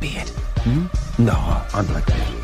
Blackbeard. Hmm? No, I'm Blackbeard.